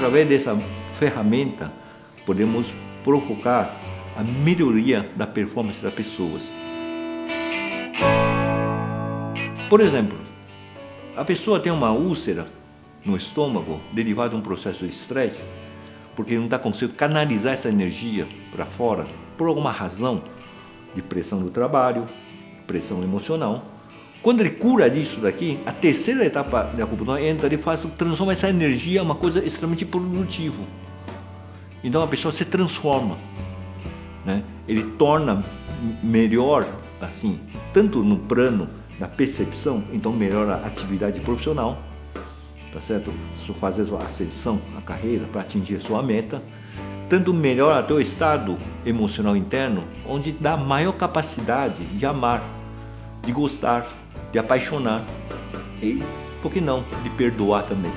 através dessa ferramenta, podemos provocar a melhoria da performance das pessoas. Por exemplo, a pessoa tem uma úlcera no estômago derivada de um processo de estresse, porque não está conseguindo canalizar essa energia para fora, por alguma razão de pressão do trabalho, pressão emocional. Quando ele cura disso daqui, a terceira etapa da acupuntura entra e faz, transforma essa energia em uma coisa extremamente produtiva. Então a pessoa se transforma, né? ele torna melhor, assim, tanto no plano da percepção, então melhora a atividade profissional, tá certo? Fazer a ascensão na carreira para atingir a sua meta, tanto melhora até o estado emocional interno, onde dá maior capacidade de amar, de gostar, de apaixonar e, por que não, de perdoar também.